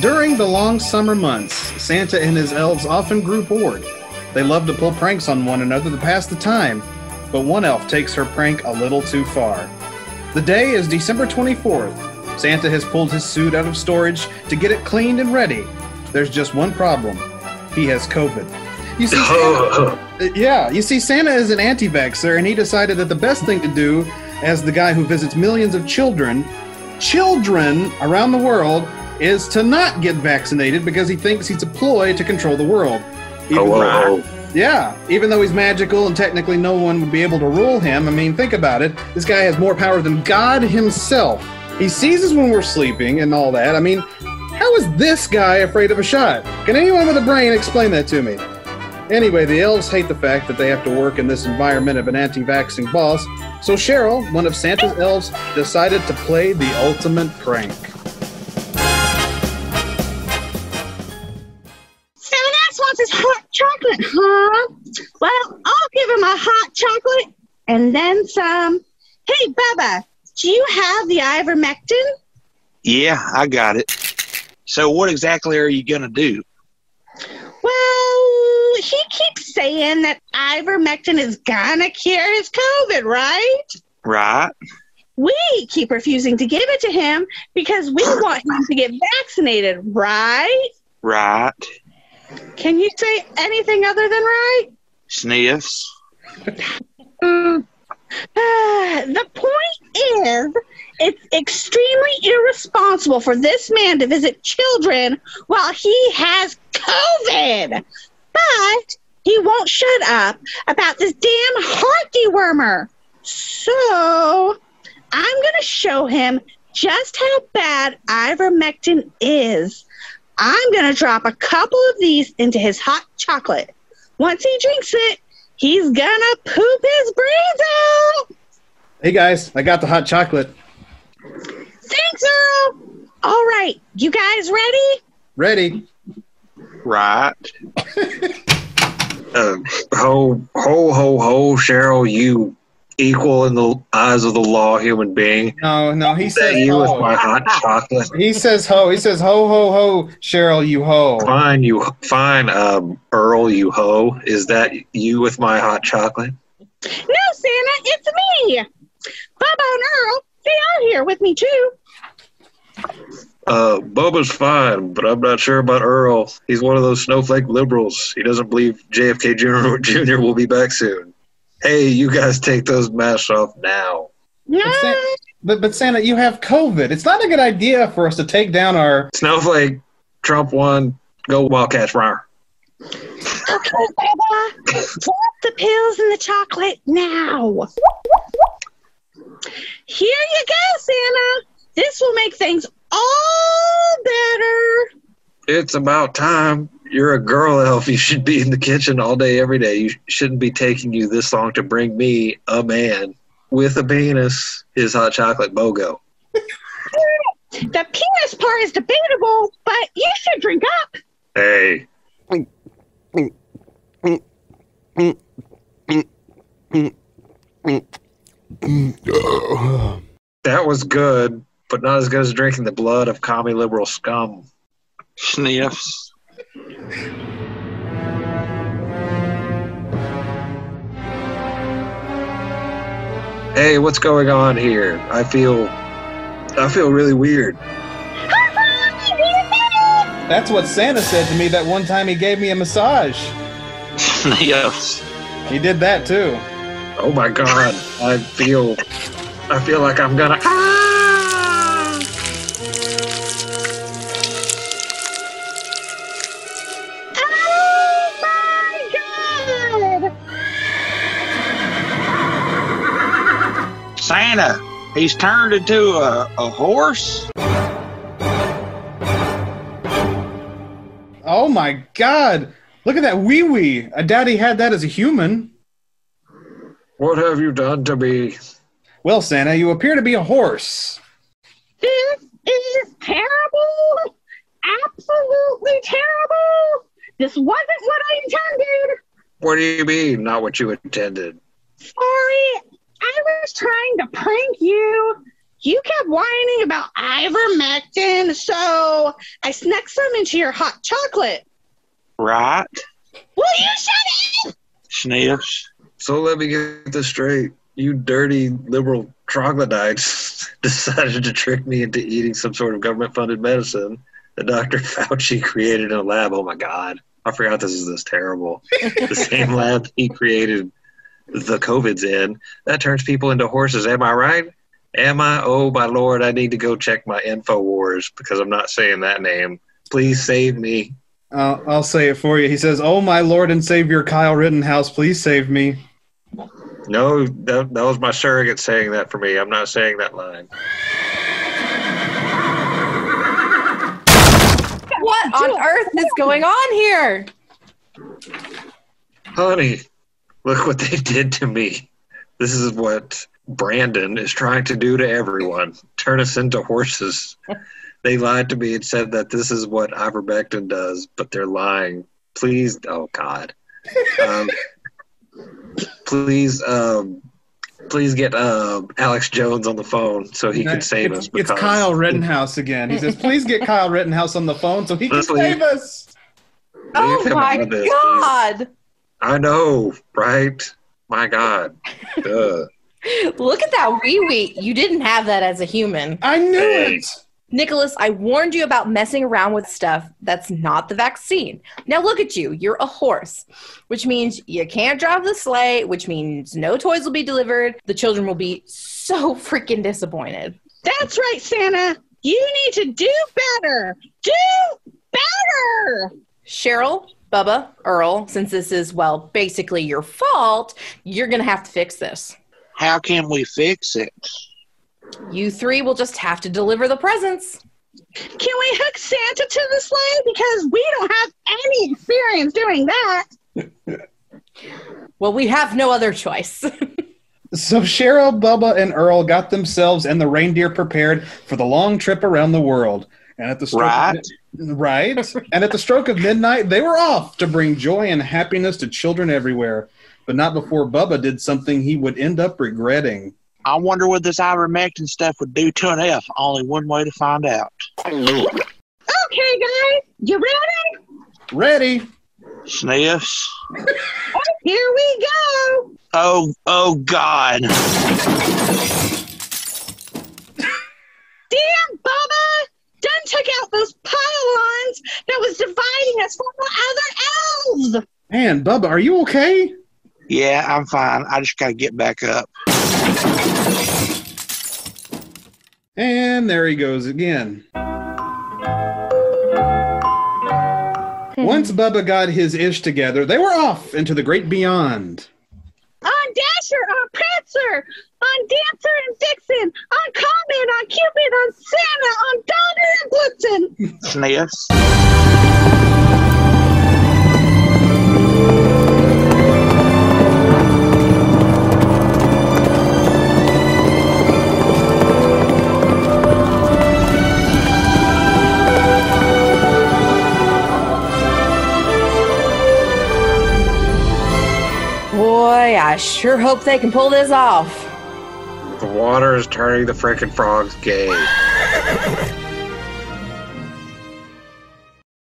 During the long summer months, Santa and his elves often grew bored. They loved to pull pranks on one another to pass the time, but one elf takes her prank a little too far. The day is December 24th. Santa has pulled his suit out of storage to get it cleaned and ready. There's just one problem. He has COVID. You see, Santa, yeah, you see, Santa is an anti-vaxxer, and he decided that the best thing to do, as the guy who visits millions of children, children around the world, is to not get vaccinated because he thinks he's a ploy to control the world. Even Oh, oh though- oh, yeah, even though he's magical and technically no one would be able to rule him, I mean, think about it. This guy has more power than God himself. He sees us when we're sleeping and all that. I mean, how is this guy afraid of a shot? Can anyone with a brain explain that to me? Anyway, the elves hate the fact that they have to work in this environment of an anti vaxxing boss, so Cheryl, one of Santa's elves, decided to play the ultimate prank. And then some. Hey, Bubba, do you have the ivermectin? yeah, I got it. So, what exactly are you gonna do? Well, he keeps saying that ivermectin is gonna cure his COVID, right? Right? We keep refusing to give it to him because we want him to get vaccinated, right? Right? Can you say anything other than right? Sniffs. Mm. the point is, it's extremely irresponsible for this man to visit children while he has COVID. But he won't shut up about this damn heart dewormer. So I'm going to show him just how bad ivermectin is. I'm going to drop a couple of these into his hot chocolate. Once he drinks it, he's gonna poop his brains out. Hey guys, I got the hot chocolate. Thanks, Earl. All right, you guys ready? Ready? Right? Uh, ho, ho, ho, ho, Cheryl, you equal in the eyes of the law human being. No, no, he Is that says you with my hot chocolate? He says ho. He says ho ho ho. Cheryl, you ho. Fine, you fine, um, Earl, you ho. Is that you with my hot chocolate? No, Santa, it's me. Bubba and Earl, they are here with me too. Uh, Bubba's fine, but I'm not sure about Earl. He's one of those snowflake liberals. He doesn't believe JFK Jr. Jr. will be back soon. Hey, you guys take those masks off now. No, But, but but Santa, you have COVID. It's not a good idea for us to take down our. Snowflake, Trump won. Go Wildcats, Ryer. okay, Bubba. Drop the pills and the chocolate now. Here you go, Santa. This will make things all better. It's about time. You're a girl elf. You should be in the kitchen all day, every day. You shouldn't be taking you this long to bring me a man with a penis his hot chocolate bogo. The penis part is debatable, but you should drink up. Hey, that was good, but not as good as drinking the blood of commie liberal scum. Sniffs. Hey, what's going on here? I feel, I feel really weird. That's what Santa said to me that one time he gave me a massage. yes. He did that too. Oh my god, I feel, I feel like I'm gonna. Santa. He's turned into a, a horse. Oh my God! Look at that wee wee. I doubt he had that as a human. What have you done to me? Well, Santa, you appear to be a horse. This is terrible! Absolutely terrible! This wasn't what I intended! What do you mean, not what you intended? Sorry, I was trying to prank you. you kept whining about ivermectin, so I snuck some into your hot chocolate. Right? Will you shut up? Sniffs. So let me get this straight. You dirty liberal troglodytes decided to trick me into eating some sort of government funded medicine that Dr. Fauci created in a lab. Oh my God. I forgot this is this terrible. the same lab he created the COVID's in. That turns people into horses. Am I right? Am I? Oh my lord, I need to go check my InfoWars because I'm not saying that name. Please save me. Uh, I'll say it for you. He says, "Oh my Lord and Savior, Kyle Rittenhouse, please save me." No, that, that was my surrogate saying that for me. I'm not saying that line. What on earth is going on here? Honey, look what they did to me. This is what Brandon is trying to do to everyone turn us into horses. they lied to me and said that this is what ivermectin does, but they're lying. Please, oh God. Um, please, um, please get um, Alex Jones on the phone so he can save it's, us. It's Kyle Rittenhouse again. He says, "Please get Kyle Rittenhouse on the phone so he can Let's save us." Oh my out of this, please. God! I know, right? My God. Look at that wee wee. You didn't have that as a human. I knew Hey. it. Nicholas, I warned you about messing around with stuff that's not the vaccine. Now look at you. You're a horse, which means you can't drive the sleigh, which means no toys will be delivered. The children will be so freaking disappointed. That's right, Santa. You need to do better. Do better. Cheryl, Bubba, Earl, since this is, well, basically your fault, you're going to have to fix this. How can we fix it? You three will just have to deliver the presents. Can we hook Santa to the sleigh? Because we don't have any experience doing that. Well, we have no other choice. So Cheryl, Bubba, and Earl got themselves and the reindeer prepared for the long trip around the world. And at the stroke Right. of, right, and at the stroke of midnight, they were off to bring joy and happiness to children everywhere. But not before Bubba did something he would end up regretting. I wonder what this ivermectin stuff would do to an F. Only one way to find out. Okay, guys, you ready? Ready? Sniffs. Oh, here we go. Oh, oh God. Damn, Bubba! Dun took out those pylons that was dividing us from the other elves. Man, Bubba, are you okay? Yeah, I'm fine. I just gotta get back up. And there he goes again. Hmm. Once Bubba got his ish together, they were off into the great beyond. On Dasher, on Prancer, on Dancer and Vixen, on Comet, on Cupid, on Santa, on Donner and Blitzen. Sniffs. Sure hope they can pull this off. The water is turning the frickin' frogs gay.